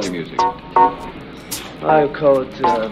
quality music? I call it. Uh,